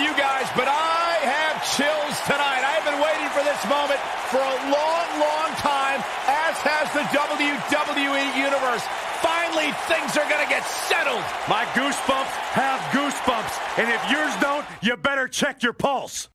you guys, but I have chills tonight. I've been waiting for this moment for a long, long time, as has the WWE Universe. Finally, things are going to get settled. My goosebumps have goosebumps, and if yours don't, you better check your pulse.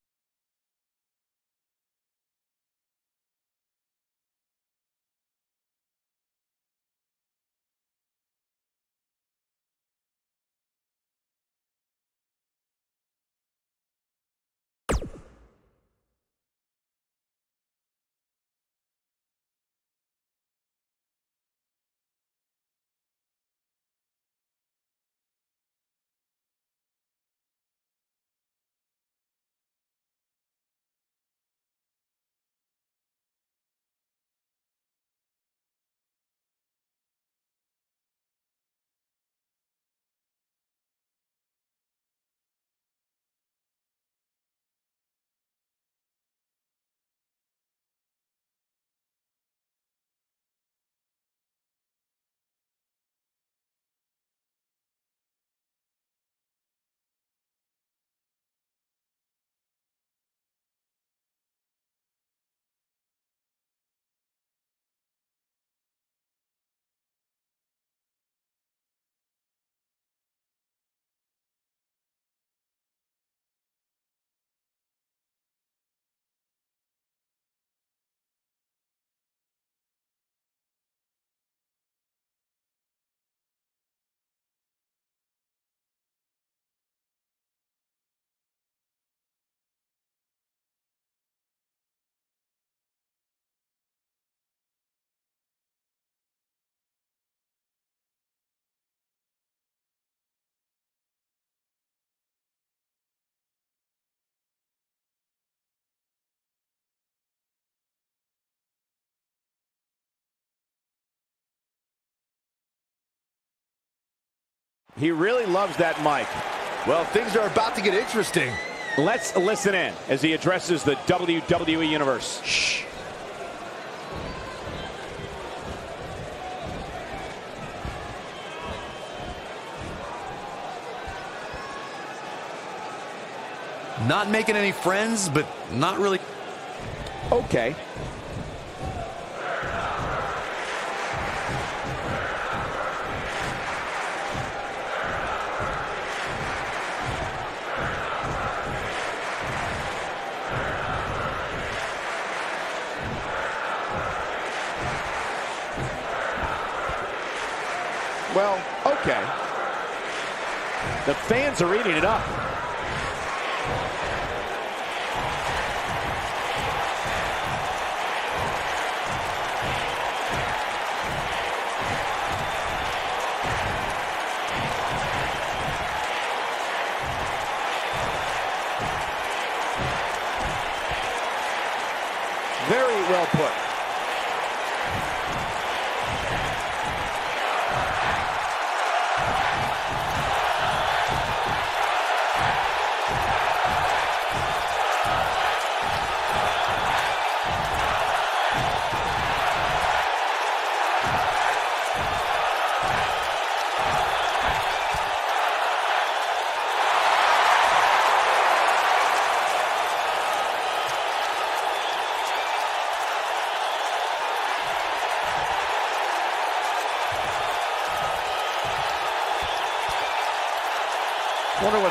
He really loves that mic. Well, things are about to get interesting. Let's listen in as he addresses the WWE Universe. Shh. Not making any friends, but not really. Okay. Well, okay. The fans are eating it up.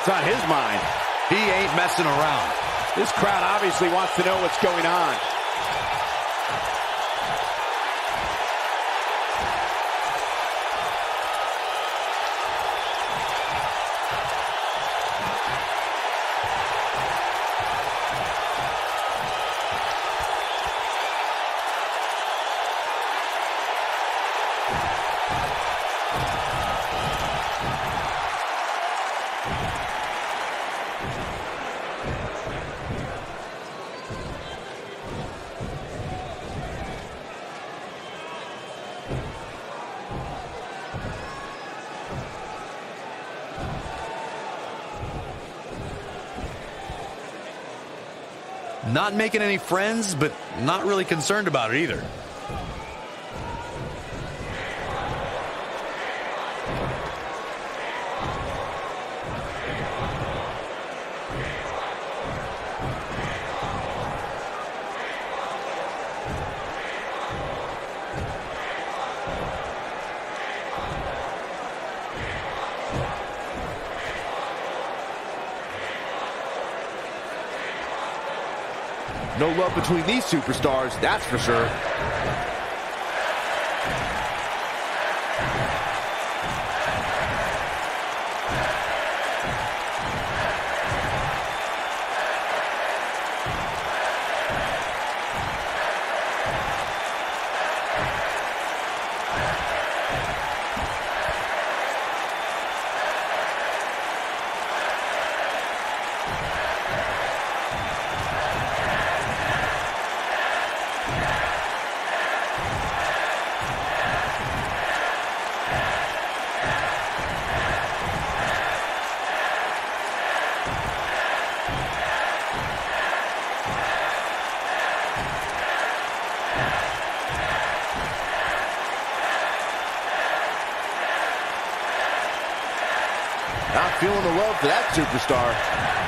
What's on his mind. He ain't messing around. This crowd obviously wants to know what's going on. Not making any friends, but not really concerned about it either. Between these superstars, that's for sure. Superstar.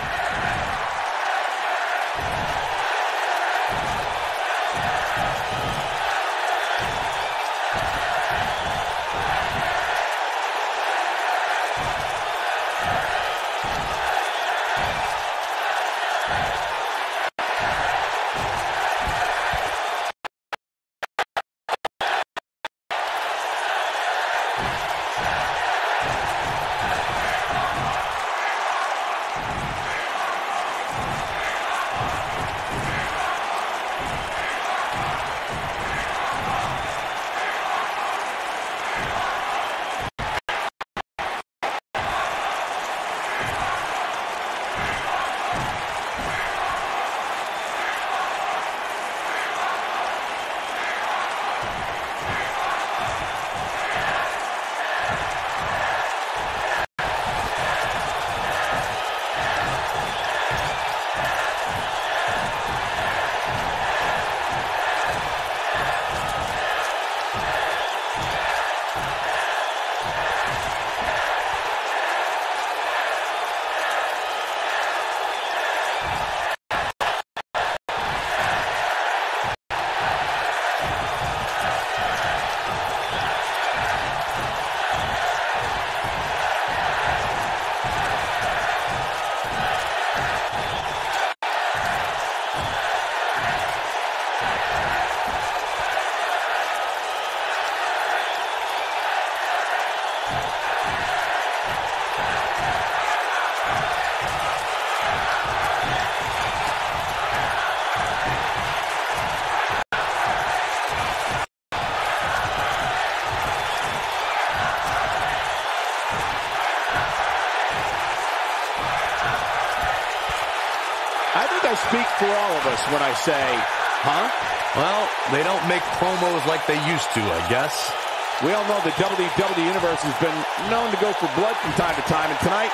Say, huh? Well, they don't make promos like they used to, I guess. We all know the WWE Universe has been known to go for blood from time to time, and tonight,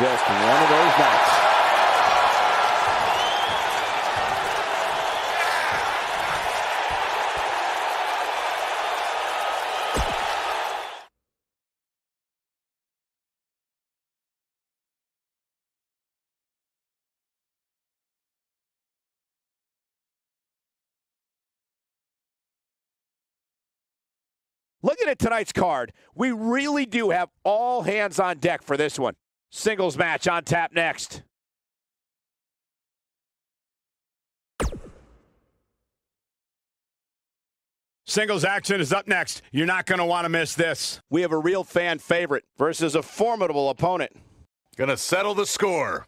just one of those nights. Tonight's card, we really do have all hands on deck for this one. Singles match on tap next. Singles action is up next. You're not going to want to miss this. We have a real fan favorite versus a formidable opponent. Gonna settle the score.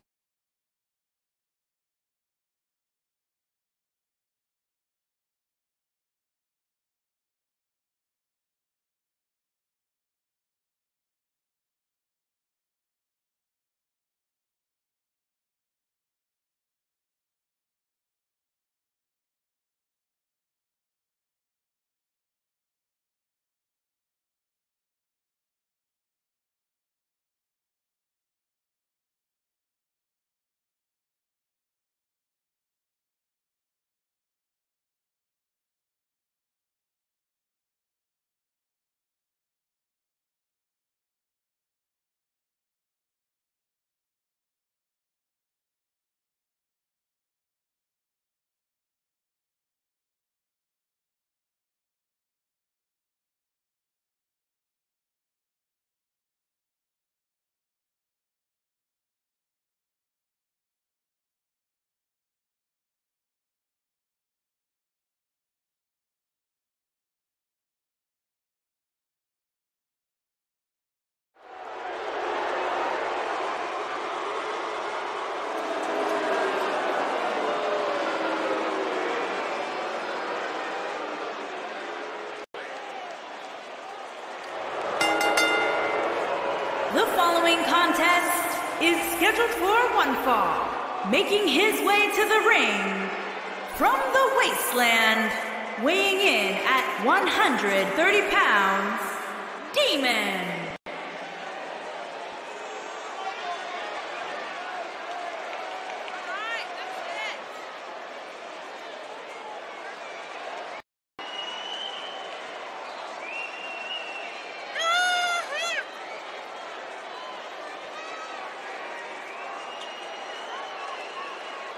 Contest is scheduled for one fall. Making his way to the ring from the wasteland, weighing in at 130 pounds, Demon.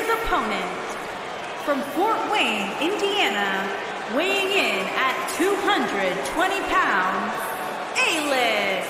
his opponent from Fort Wayne, Indiana, weighing in at 220 pounds, A-List.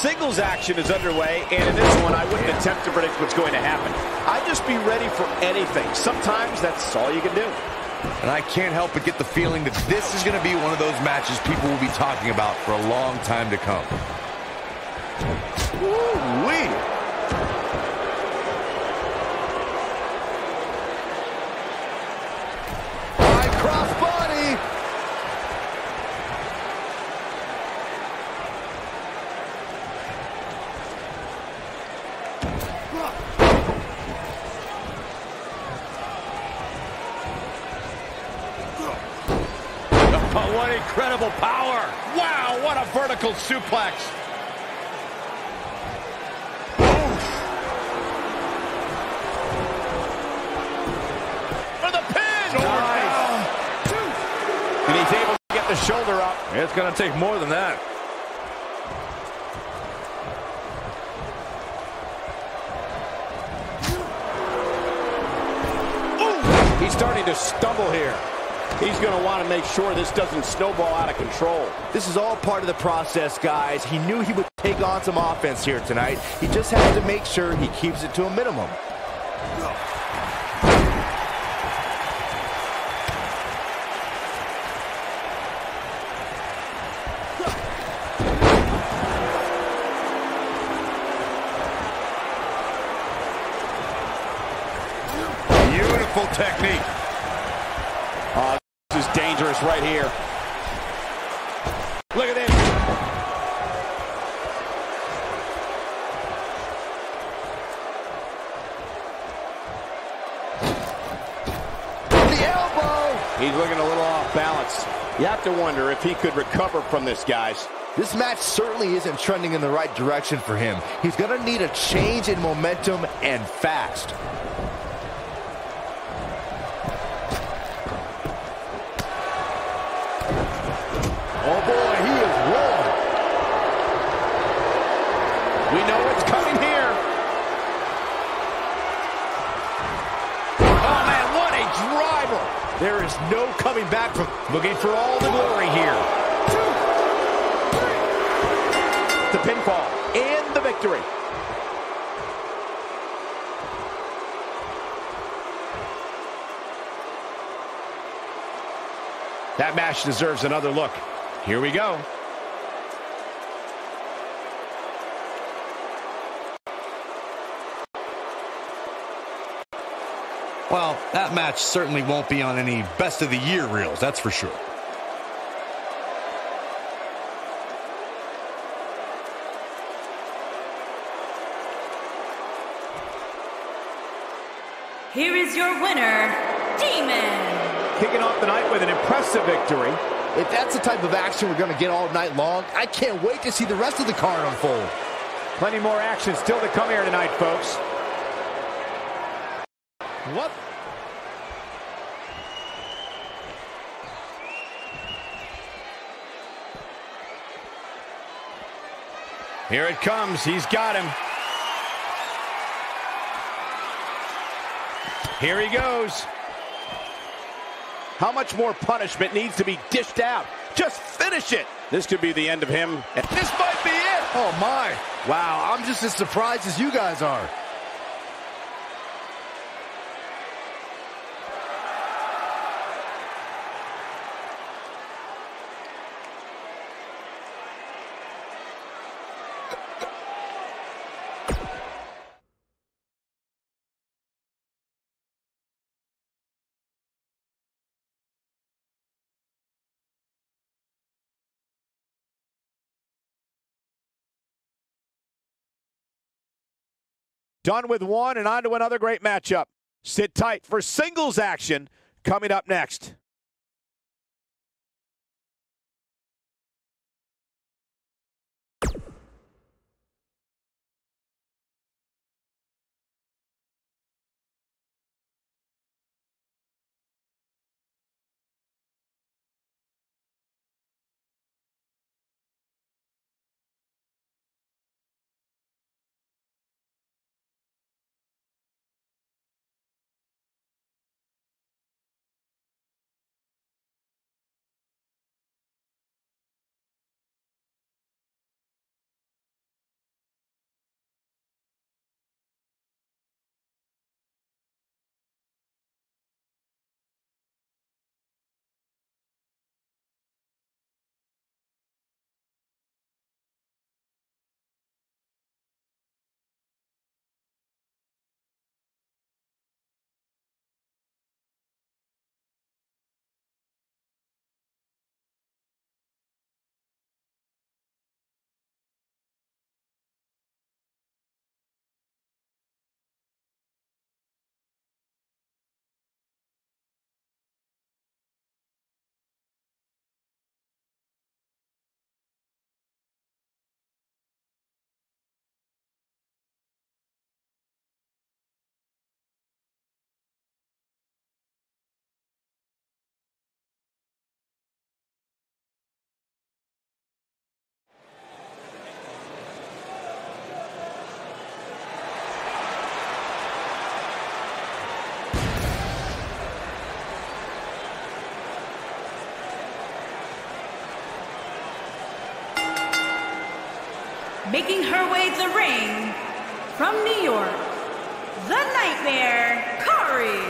Singles action is underway, and in this one, I wouldn't attempt to predict what's going to happen. I'd just be ready for anything. Sometimes that's all you can do. And I can't help but get the feeling that this is going to be one of those matches people will be talking about for a long time to come. High crossbody. Oh, what incredible power. Wow, what a vertical suplex. For the pin. Nice. And he's able to get the shoulder up. It's going to take more than that. Going to want to make sure this doesn't snowball out of control. This is all part of the process, guys. He knew he would take on some offense here tonight. He just has to make sure he keeps it to a minimum. If he could recover from this, guys. This match certainly isn't trending in the right direction for him. He's going to need a change in momentum and fast. Oh boy, he is rolling. We know what's coming here. Oh man, what a driver. There is no coming back from Looking for all the glory here. The pinfall and the victory. That match deserves another look. Here we go. Well, that match certainly won't be on any best of the year reels, that's for sure. Here is your winner, Demon. Kicking off the night with an impressive victory. If that's the type of action we're going to get all night long, I can't wait to see the rest of the card unfold. Plenty more action still to come here tonight, folks. What? Here it comes. He's got him. Here he goes. How much more punishment needs to be dished out? Just finish it. This could be the end of him. And this might be it. Oh, my. Wow, I'm just as surprised as you guys are. Done with one and on to another great matchup. Sit tight for singles action coming up next. Making her way to the ring from New York, the Nightmare, Kari.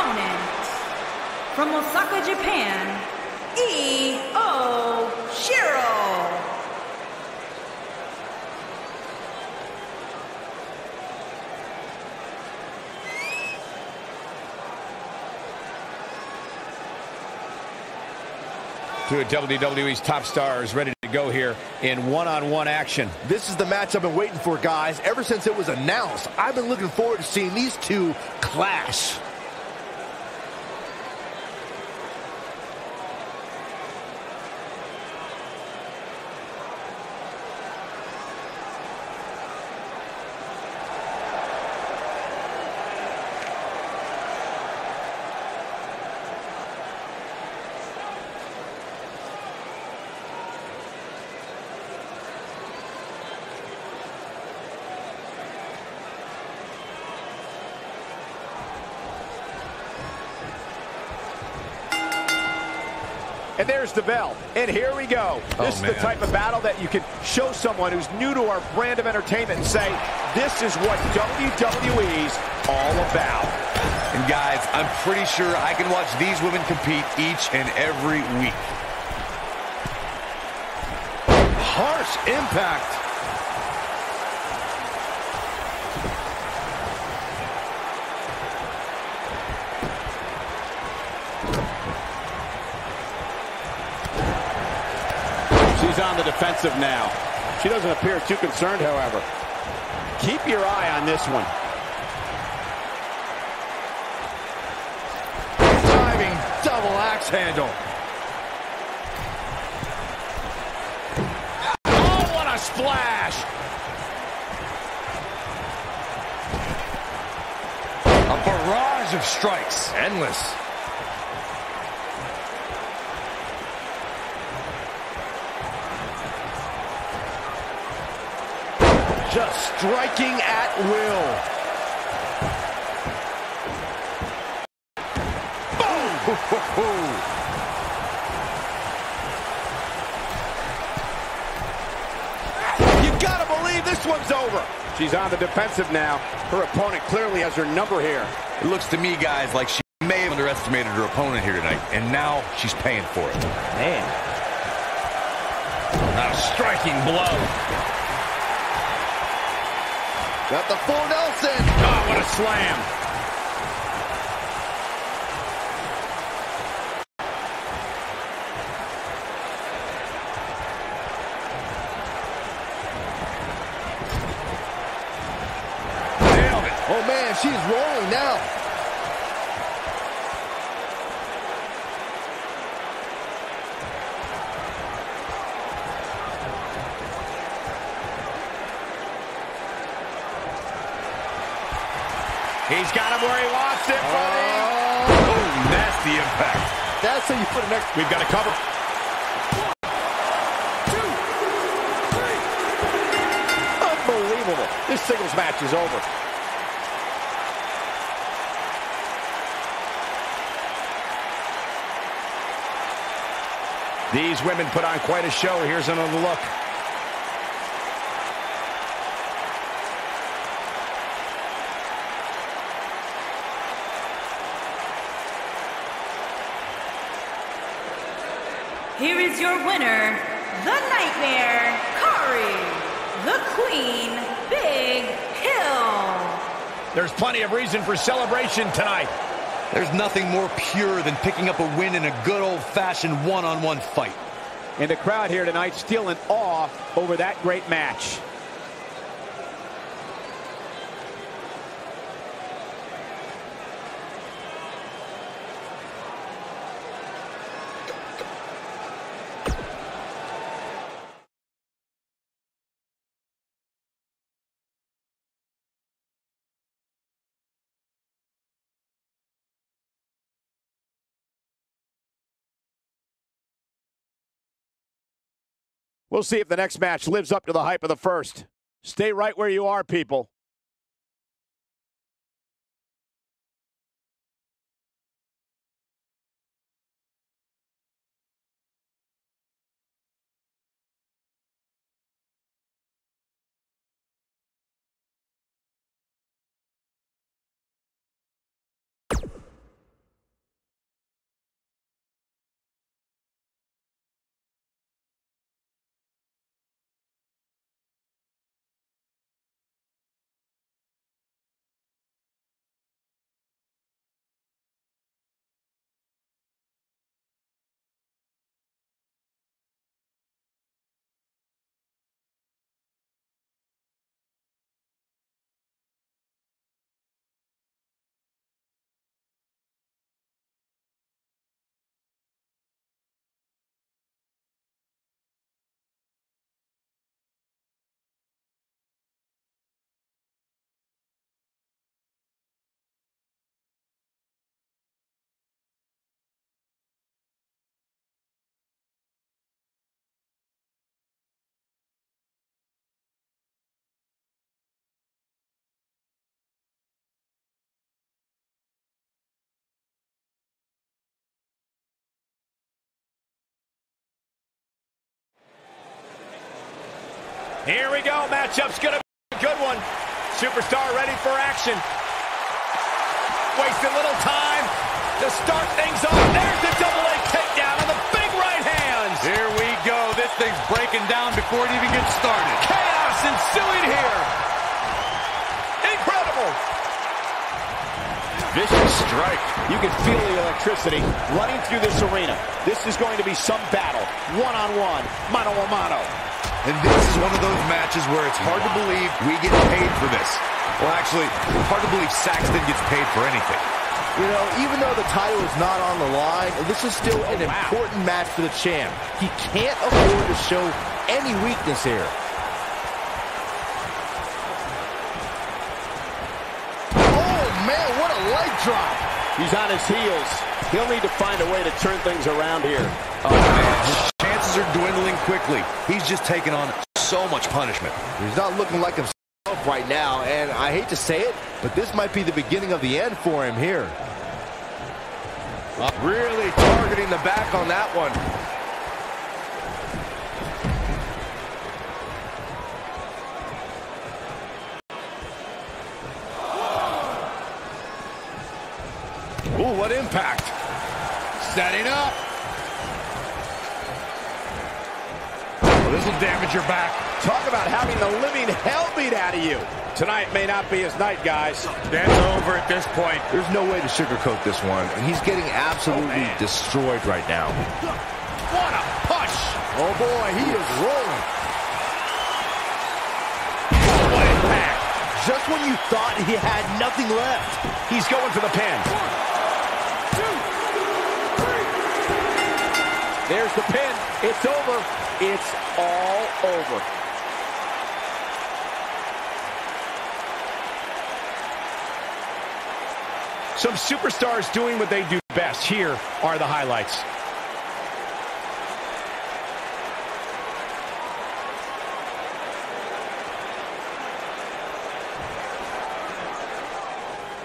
opponent, from Osaka, Japan, E.O. Shiro. Two of WWE's top stars ready to go here in one-on-one -on -one action. This is the match I've been waiting for, guys. Ever since it was announced, I've been looking forward to seeing these two clash. There's the bell. And here we go. Oh, this is man. the type of battle that you can show someone who's new to our brand of entertainment and say, this is what WWE's all about. And guys, I'm pretty sure I can watch these women compete each and every week. Harsh impact. She's on the defensive now. She doesn't appear too concerned, however. Keep your eye on this one. Diving double axe handle. Oh, what a splash! A barrage of strikes. Endless. Just striking at will. Boom! You gotta believe this one's over. She's on the defensive now. Her opponent clearly has her number here. It looks to me, guys, like she may have underestimated her opponent here tonight, and now she's paying for it. Man. A striking blow. Got the full Nelson. Oh, what a slam. Nailed it. Oh, man, she's rolling now. He's got him where he wants it, buddy. Oh, nasty impact. That's how you put an extra. We've got to cover. Unbelievable. This singles match is over. These women put on quite a show. Here's another look. Here is your winner, the Nightmare, Kari, the Queen, Big Hill. There's plenty of reason for celebration tonight. There's nothing more pure than picking up a win in a good old-fashioned one-on-one fight. And the crowd here tonight still in awe over that great match. We'll see if the next match lives up to the hype of the first. Stay right where you are, people. Here we go. Matchup's going to be a good one. Superstar ready for action. Wasting little time to start things off. There's the double A takedown on the big right hands. Here we go. This thing's breaking down before it even gets started. Chaos ensuing here. Incredible. Vicious strike. You can feel the electricity running through this arena. This is going to be some battle. One-on-one, mano-a-mano. And this is one of those matches where it's hard to believe we get paid for this. Well, actually, hard to believe Saxton gets paid for anything. You know, even though the title is not on the line, this is still an Oh, wow. important match for the champ. He can't afford to show any weakness here. Oh, man, what a leg drop. He's on his heels. He'll need to find a way to turn things around here. Oh, man. Chances are dwindling quickly. He's just taking on so much punishment. He's not looking like himself right now, and I hate to say it, but this might be the beginning of the end for him here. Uh, really targeting the back on that one. Ooh, what impact. Setting up. This will damage your back. Talk about having the living hell beat out of you. Tonight may not be his night, guys. That's over at this point. There's no way to sugarcoat this one, he's getting absolutely oh, man. destroyed right now. What a push. Oh, boy, he is rolling. What impact. Just when you thought he had nothing left. He's going for the pin. There's the pin. It's over. It's all over. Some superstars doing what they do best. Here are the highlights.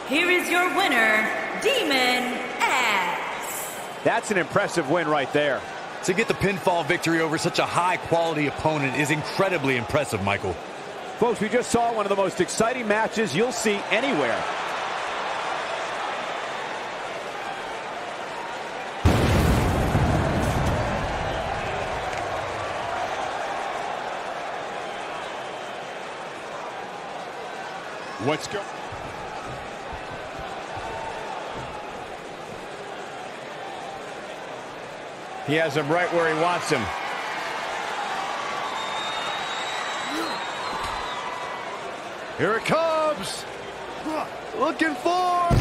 Here is your winner, Demon X. That's an impressive win right there. To get the pinfall victory over such a high-quality opponent is incredibly impressive, Michael. Folks, we just saw one of the most exciting matches you'll see anywhere. What's going He has him right where he wants him. Here it comes. Looking for.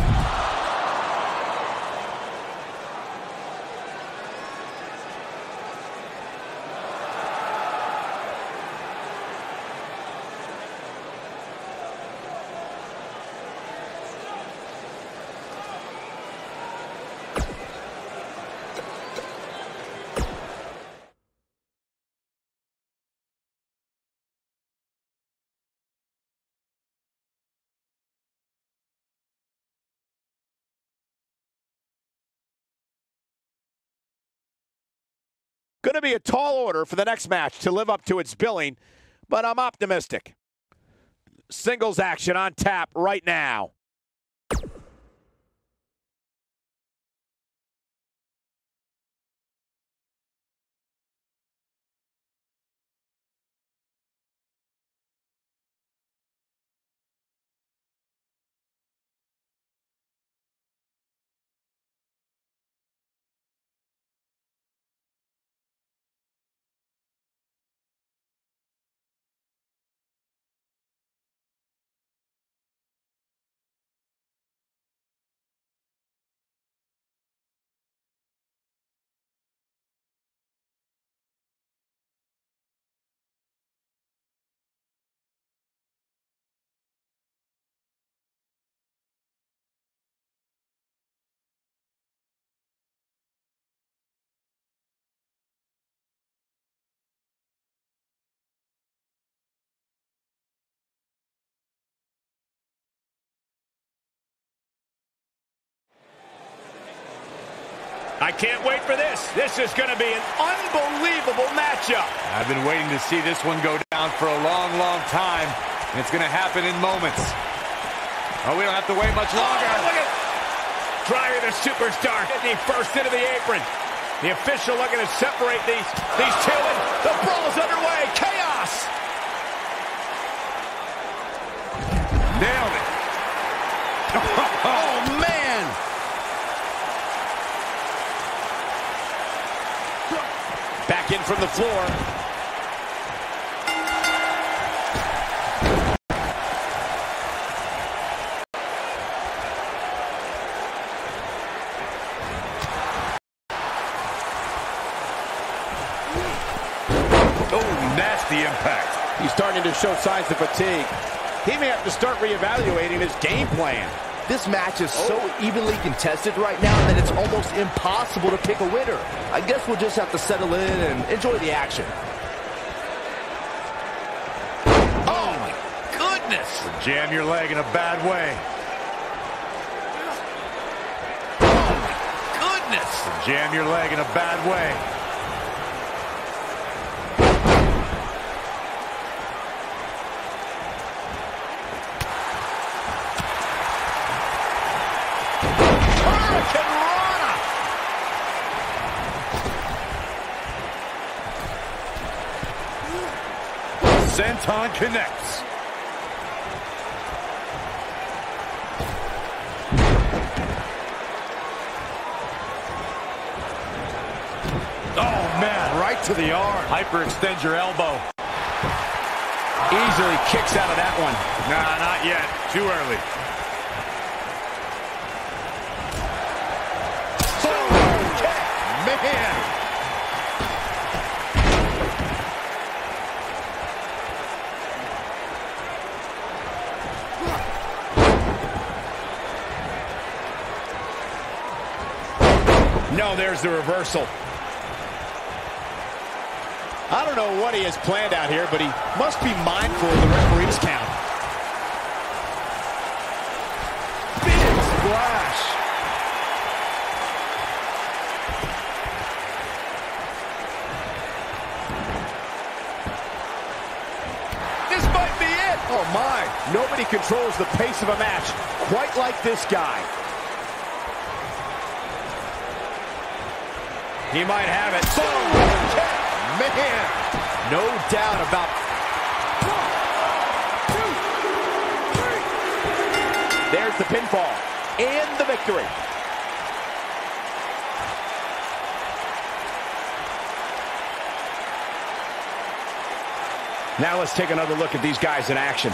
Going to be a tall order for the next match to live up to its billing, but I'm optimistic. Singles action on tap right now. I can't wait for this. This is going to be an unbelievable matchup. I've been waiting to see this one go down for a long, long time, and it's going to happen in moments. Oh, we don't have to wait much longer. Oh, look at Driver, the superstar, getting first into the apron. The official looking to separate these, these two, and the brawl's underway. Chaos! Nailed it. Oh, man! back in from the floor? Oh, nasty impact. He's starting to show signs of fatigue. He may have to start reevaluating his game plan. This match is so evenly contested right now that it's almost impossible to pick a winner. I guess we'll just have to settle in and enjoy the action. Oh, my goodness! Jam your leg in a bad way. Oh, my Goodness! Jam your leg in a bad way. Hurricane Rana! Senton connects. Oh, man, right to the arm. Hyperextend your elbow. Easily kicks out of that one. Nah, not yet. Too early. There's the reversal. I don't know what he has planned out here, but he must be mindful of the referee's count. Big splash. This might be it. Oh, my. Nobody controls the pace of a match quite like this guy. He might have it. Man, no doubt about There's the pinfall and the victory. Now let's take another look at these guys in action.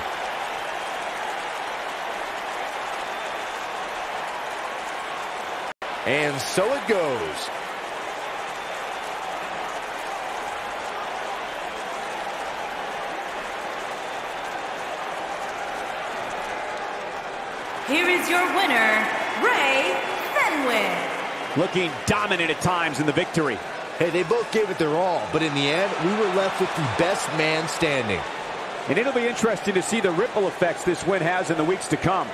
And so it goes. Here is your winner, Ray Fenwick. Looking dominant at times in the victory. Hey, they both gave it their all, but in the end, we were left with the best man standing. And it'll be interesting to see the ripple effects this win has in the weeks to come.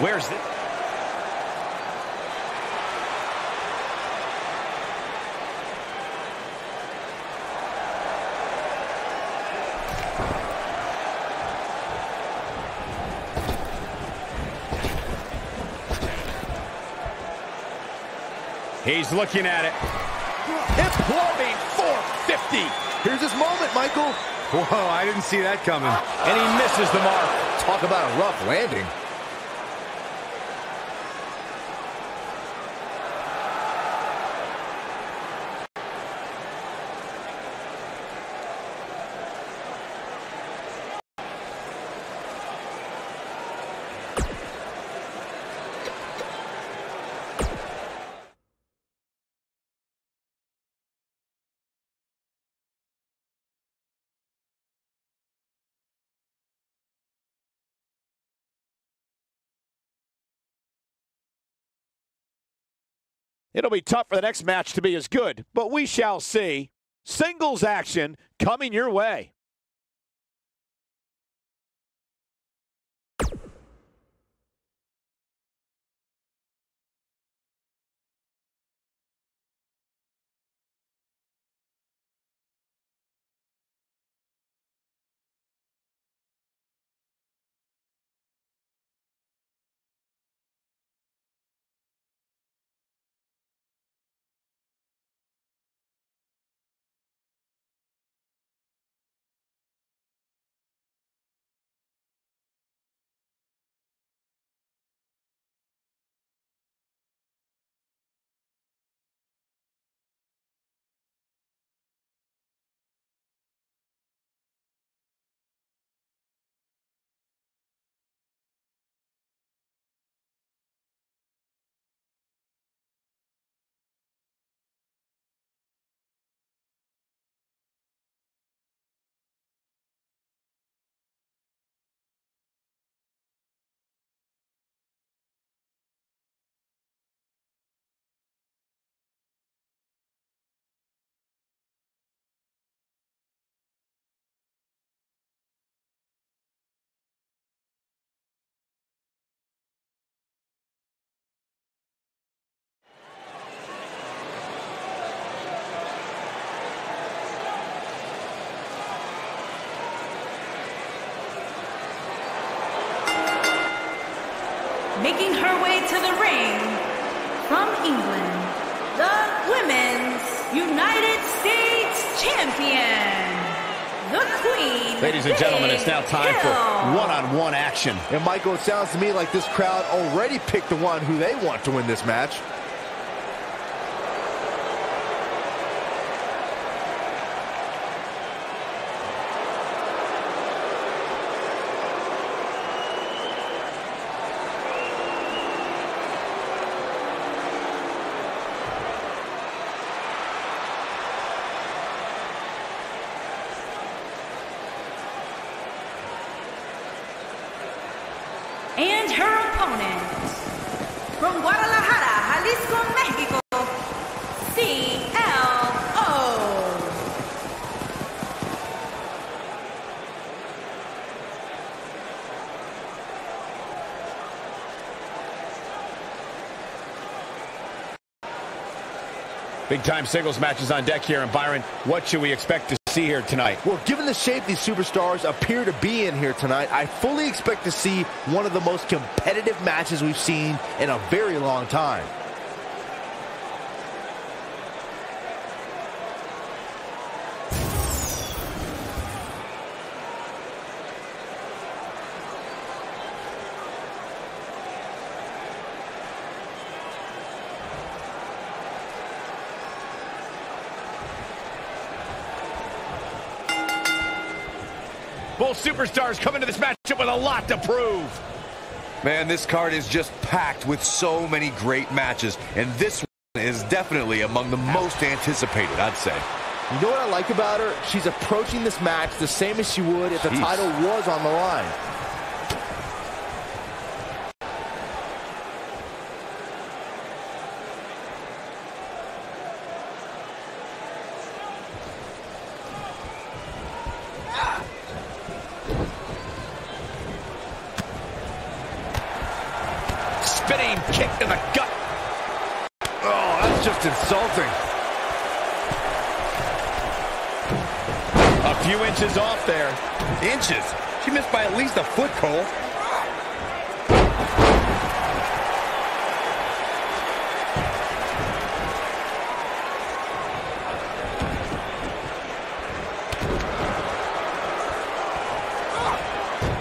Where's the... He's looking at it. Imploding 450. Here's his moment, Michael. Whoa, I didn't see that coming. And he misses the mark. Talk about a rough landing. It'll be tough for the next match to be as good, but we shall see. Singles action coming your way. Making her way to the ring from England, the Women's United States Champion, the Queen. Ladies and gentlemen, it's now time for Hill. one-on-one action. And Michael, it sounds to me like this crowd already picked the one who they want to win this match. And her opponent from Guadalajara, Jalisco, Mexico, CLO. Big-time singles matches on deck here. And Byron, what should we expect to see here tonight? Well, given the shape these superstars appear to be in here tonight, I fully expect to see one of the most competitive matches we've seen in a very long time. Both superstars come into this matchup with a lot to prove. Man, this card is just packed with so many great matches, and this one is definitely among the most anticipated, I'd say. You know what I like about her? She's approaching this match the same as she would if the title was on the line. Spinning kick to the gut. Oh, that's just insulting. A few inches off there. Inches? She missed by at least a foot, Cole.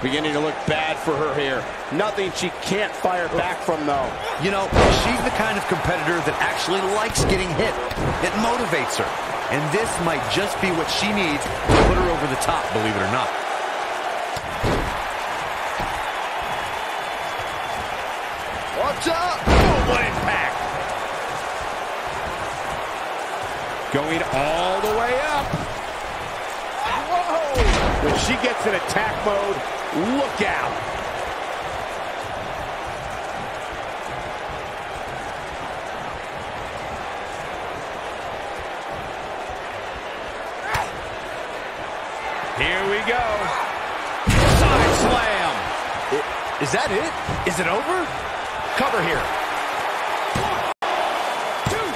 Beginning to look bad for her here. Nothing she can't fire back from, though. You know, she's the kind of competitor that actually likes getting hit. It motivates her. And this might just be what she needs to put her over the top, believe it or not. Watch out! What impact. Going all the way up. Whoa! When she gets in attack mode, look out. Here we go. Side slam. Is that it? Is it over? Cover here. Two.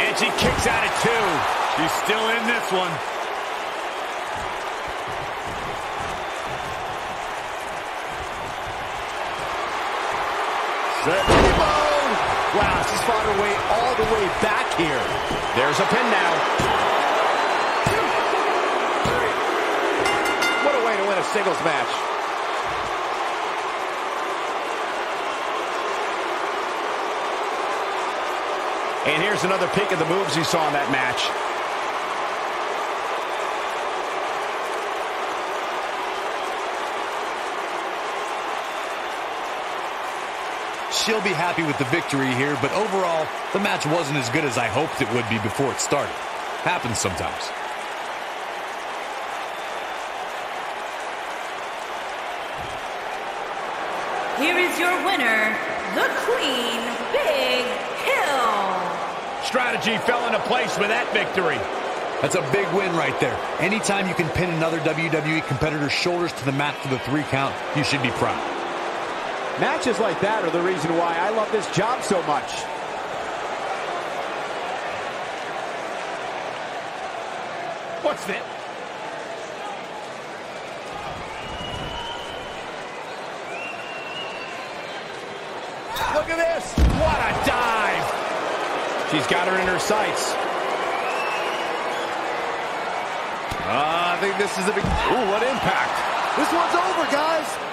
And she kicks out at two. She's still in this one. Set reload. Wow, she's fought her way back here. There's a pin now. What a way to win a singles match. And here's another peek at the moves you saw in that match. She'll be happy with the victory here, but overall, the match wasn't as good as I hoped it would be before it started. Happens sometimes. Here is your winner, the Queen, Big Hill. Strategy fell into place with that victory. That's a big win right there. Anytime you can pin another WWE competitor's shoulders to the mat for the three count, you should be proud. Matches like that are the reason why I love this job so much. What's that? Look at this. What a dive. She's got her in her sights. Uh, I think this is a big... Ooh, what impact. This one's over, guys.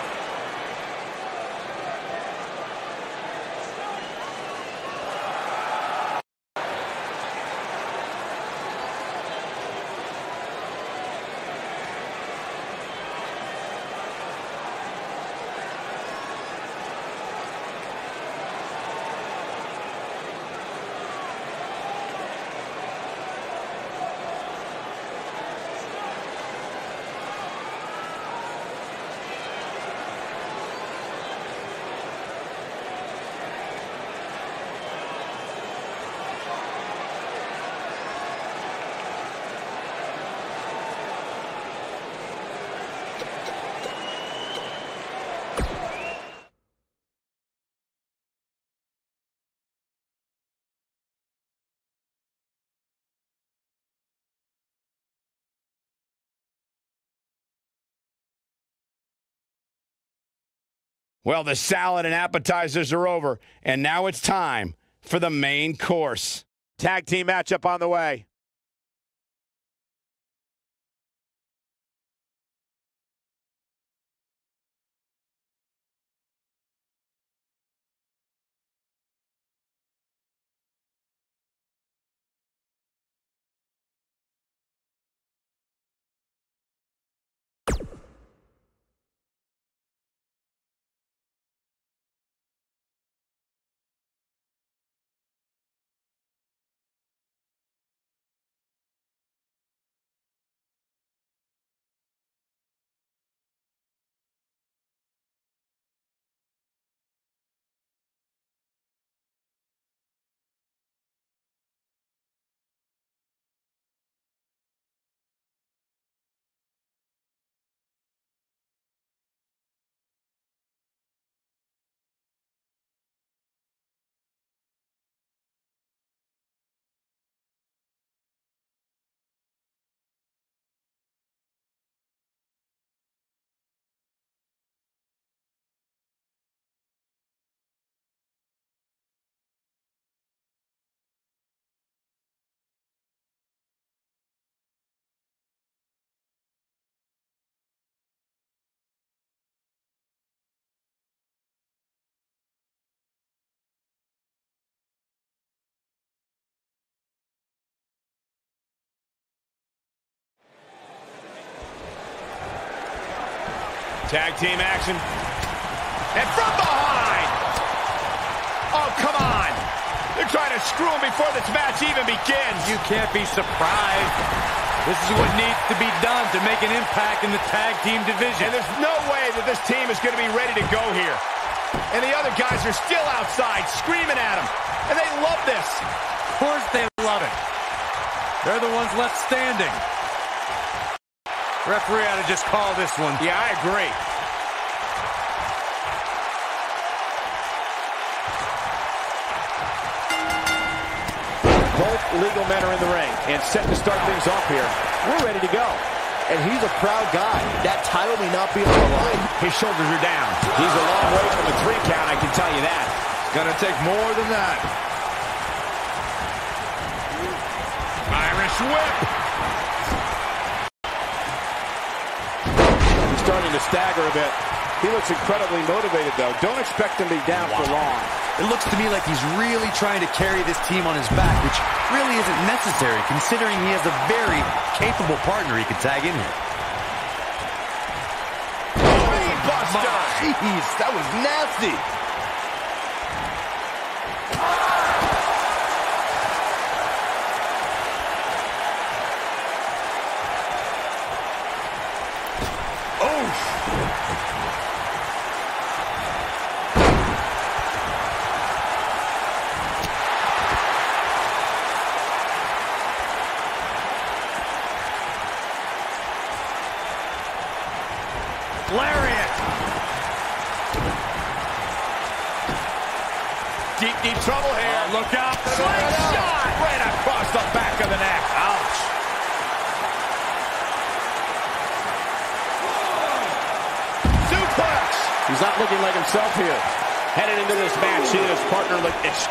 Well, the salad and appetizers are over, and now it's time for the main course. Tag team matchup on the way. Tag team action. And from behind. Oh, come on. They're trying to screw him before this match even begins. You can't be surprised. This is what needs to be done to make an impact in the tag team division. And there's no way that this team is going to be ready to go here. And the other guys are still outside screaming at him. And they love this. Of course they love it. They're the ones left standing. Referee ought to just call this one. Yeah, I agree. Both legal men are in the ring and set to start things off here. We're ready to go. And he's a proud guy. That title may not be on the line. His shoulders are down. He's a long way from a three count, I can tell you that. It's Gonna take more than that. Irish whip. Starting to stagger a bit. He looks incredibly motivated, though. Don't expect him to be down for long. It looks to me like he's really trying to carry this team on his back, which really isn't necessary considering he has a very capable partner he can tag in here. Buster. Jeez, that was nasty.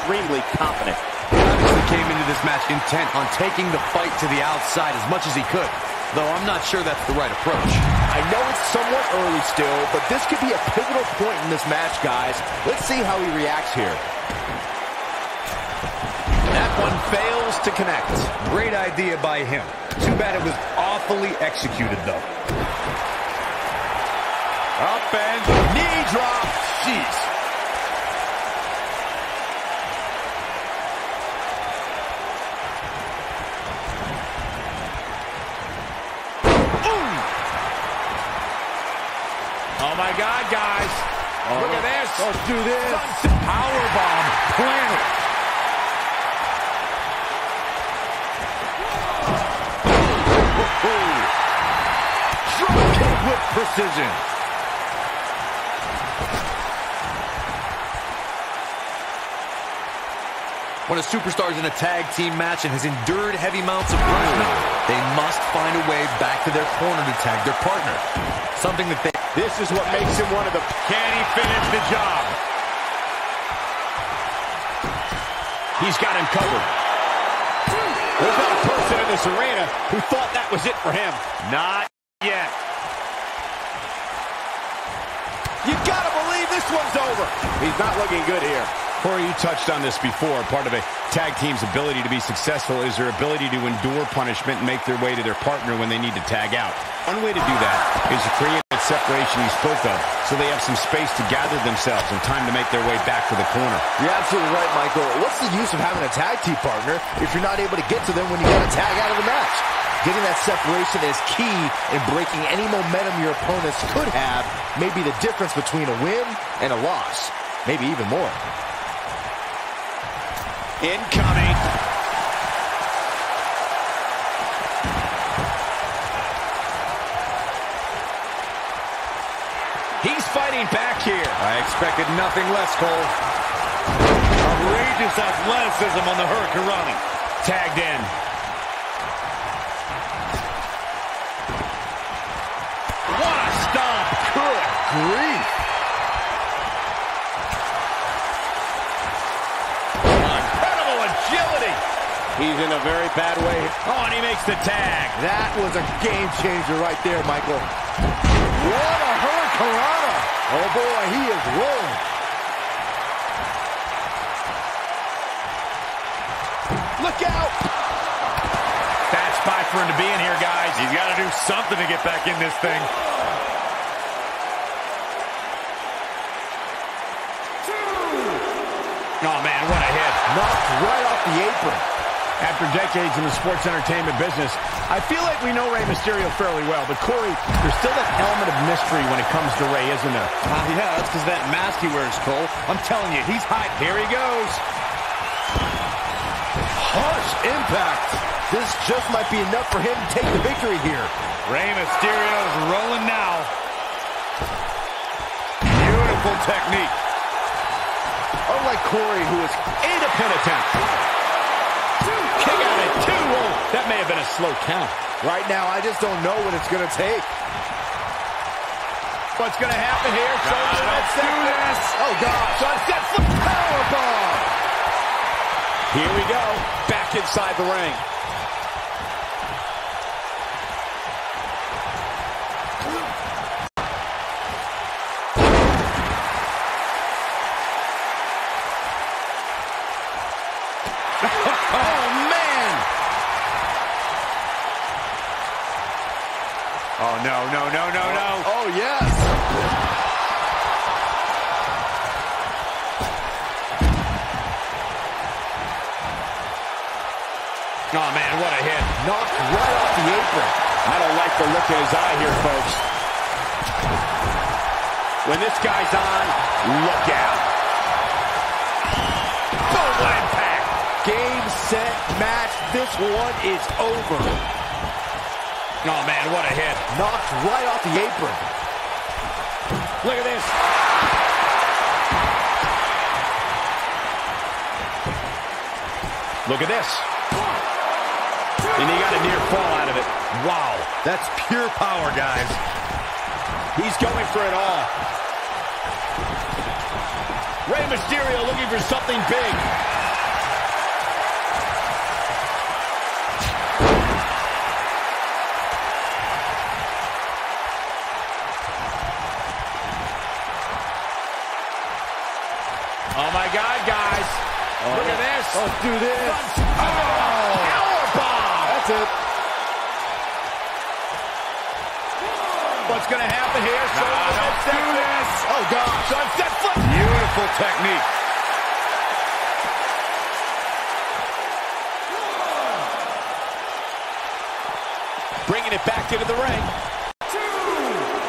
Extremely confident. He obviously came into this match intent on taking the fight to the outside as much as he could, though I'm not sure that's the right approach. I know it's somewhat early still, but this could be a pivotal point in this match, guys. Let's see how he reacts here. That one fails to connect. Great idea by him. Too bad it was awfully executed, though. Up and Knee drop. Jeez. Oh my God, guys. Look at this. Let's do this. powerbomb planted. Drop with precision. When a superstar's in a tag team match and has endured heavy amounts of punishment, they must find a way back to their corner to tag their partner. Something that they... This is what makes him one of the... Can he finish the job? He's got him covered. There's not a person in this arena who thought that was it for him. Not yet. You gotta believe this one's over. He's not looking good here. Corey, you touched on this before. Part of a tag team's ability to be successful is their ability to endure punishment and make their way to their partner when they need to tag out. One way to do that is to create separation you spoke of so they have some space to gather themselves and time to make their way back to the corner. You're absolutely right, Michael. What's the use of having a tag team partner if you're not able to get to them when you got a tag out of the match? Getting that separation is key in breaking any momentum your opponents could have, maybe the difference between a win and a loss. Maybe even more. Incoming. Fighting back here. I expected nothing less, Cole. Outrageous athleticism on the Hurricanrana. Tagged in. What a stomp. Good grief. Incredible agility. He's in a very bad way. Oh, and he makes the tag. That was a game changer right there, Michael. What a hurricanrana. Oh boy, he is rolling. Look out! Bad spot for him to be in here, guys. He's got to do something to get back in this thing. Oh, man, what a hit. Knocked right off the apron. After decades in the sports entertainment business, I feel like we know Rey Mysterio fairly well. But, Corey, there's still that element of mystery when it comes to Rey, isn't there? Uh, yeah, that's because that mask he wears, Cole. I'm telling you, he's hot. Here he goes. Harsh impact. This just might be enough for him to take the victory here. Rey Mysterio is rolling now. Beautiful technique. Unlike Corey, who is Eight a pin attempt. Kick out at two. Whoa, that may have been a slow count. right now, I just don't know what it's going to take. What's going to happen here? Ah, Shoulder let's do this. Oh, God. Sunset flip powerbomb. Here we go. Back inside the ring. No, no. Oh, yes. Oh, man, what a hit. Knocked right off the apron. I don't like the look in his eye here, folks. When this guy's on, look out. Boom, impact. Game, set, match. This one is over. Oh, man, what a hit. Knocked right off the apron. Look at this. Look at this. And he got a near fall out of it. Wow, that's pure power, guys. He's going for it all. Rey Mysterio looking for something big. God, guys. Oh, Look at this. Let's do this. Powerbomb. That's it. What's going to happen here? Nah, Shoulder let's do this. Oh, God. Sunset flip. Beautiful technique. Bringing it back into the ring.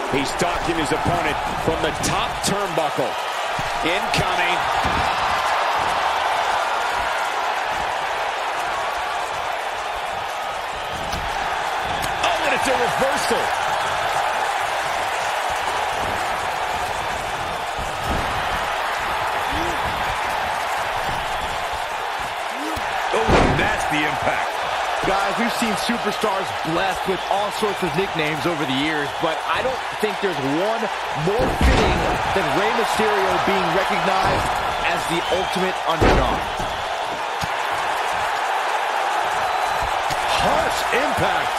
He's stalking his opponent from the top turnbuckle. Incoming. Oh, and it's a reversal. We've seen superstars blessed with all sorts of nicknames over the years, but I don't think there's one more fitting than Rey Mysterio being recognized as the ultimate underdog. Harsh impact.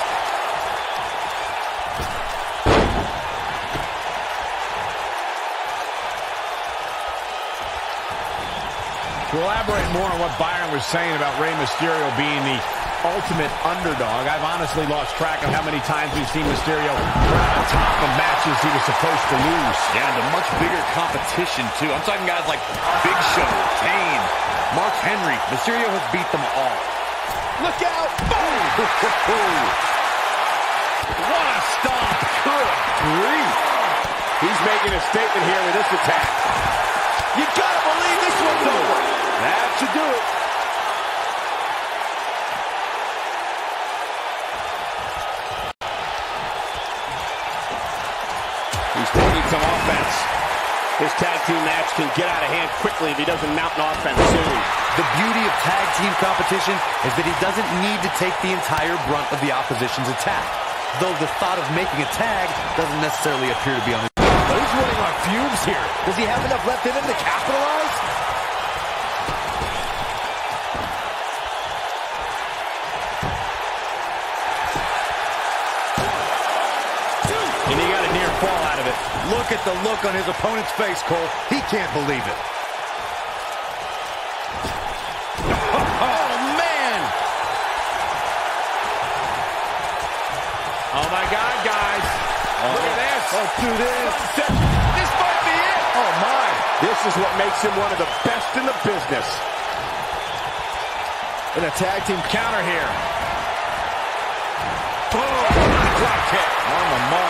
To elaborate more on what Byron was saying about Rey Mysterio being the ultimate underdog, I've honestly lost track of how many times we've seen Mysterio right on top of matches he was supposed to lose. Yeah, and a much bigger competition, too. I'm talking guys like Big Show, Kane, Mark Henry. Mysterio has beat them all. Look out! Boom! What a stomp. Good grief. He's making a statement here with this attack. You gotta believe this one's over. That should do it. Tag team match can get out of hand quickly if he doesn't mount an offense soon. The beauty of tag team competition is that he doesn't need to take the entire brunt of the opposition's attack. Though the thought of making a tag doesn't necessarily appear to be on the... But he's running on fumes here. Does he have enough left in him to capitalize? Look at the look on his opponent's face, Cole. He can't believe it. Oh, man. Oh, my God, guys. Look at this. Let's do this. This might be it. Oh, my. This is what makes him one of the best in the business. And a tag team Counter here. Boom! Drop kick. On the mark.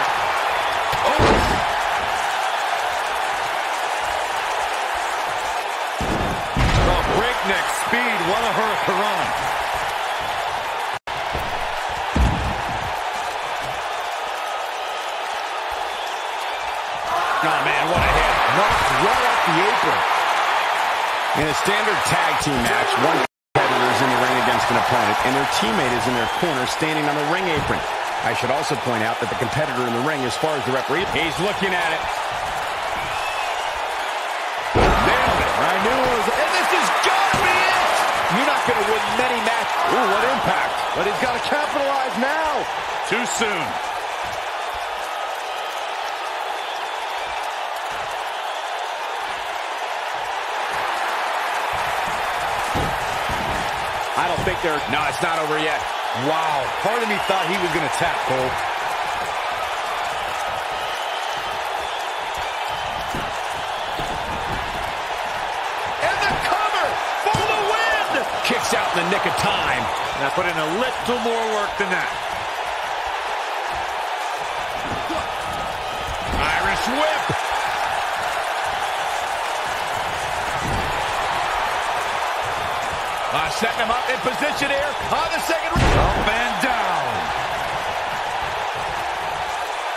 Oh, man, what a hit. knocked right off the apron. In a standard tag team match, one competitor is in the ring against an opponent, and their teammate is in their corner standing on the ring apron. I should also point out that the competitor in the ring, as far as the referee, He's looking at it. Ooh, what impact. But he's got to capitalize now. Too soon. I don't think they're... No, it's not over yet. Wow. Part of me thought he was going to tap, Cole. Out in the nick of time. Now put in a little more work than that. Irish whip. Uh, setting him up in position here on the second. Up and down.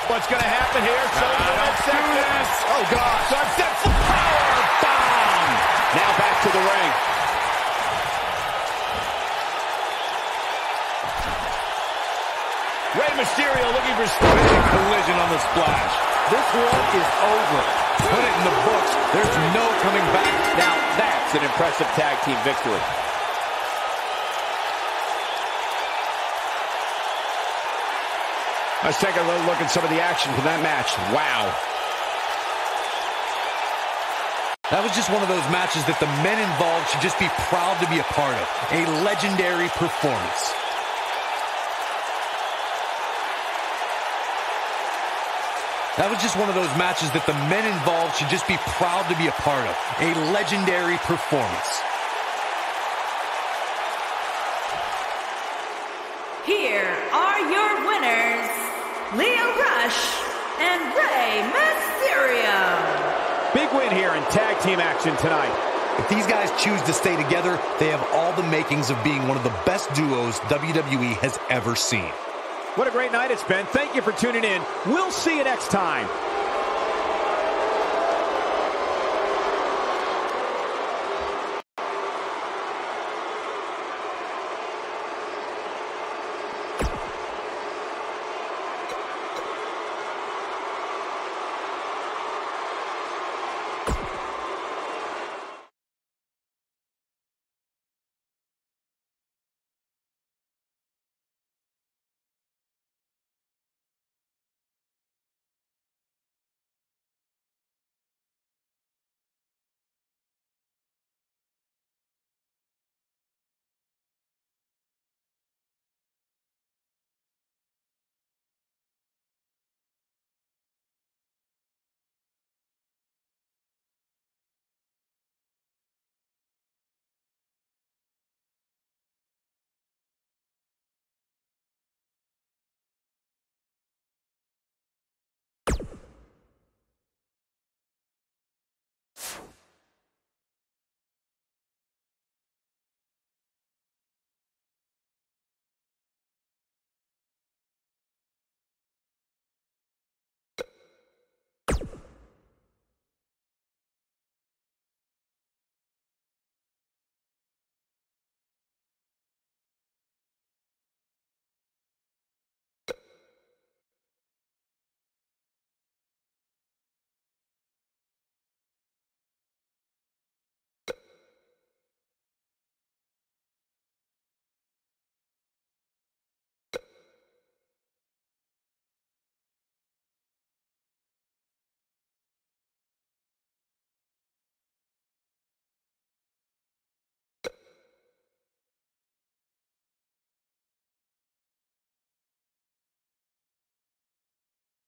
What's going to happen here? So Ah, don't do this. Oh, God. Sunset power bomb. Now back to the ring. Rey Mysterio looking for big collision on the splash. This one is over. Put it in the books. There's no coming back. Now that's an impressive tag team victory. Let's take a little look at some of the action from that match. Wow. That was just one of those matches that the men involved should just be proud to be a part of. A legendary performance. That was just one of those matches that the men involved should just be proud to be a part of. A legendary performance. Here are your winners, Lio Rush and Rey Mysterio. Big win here in tag team action tonight. If these guys choose to stay together, they have all the makings of being one of the best duos WWE has ever seen. What a great night it's been. Thank you for tuning in. We'll see you next time.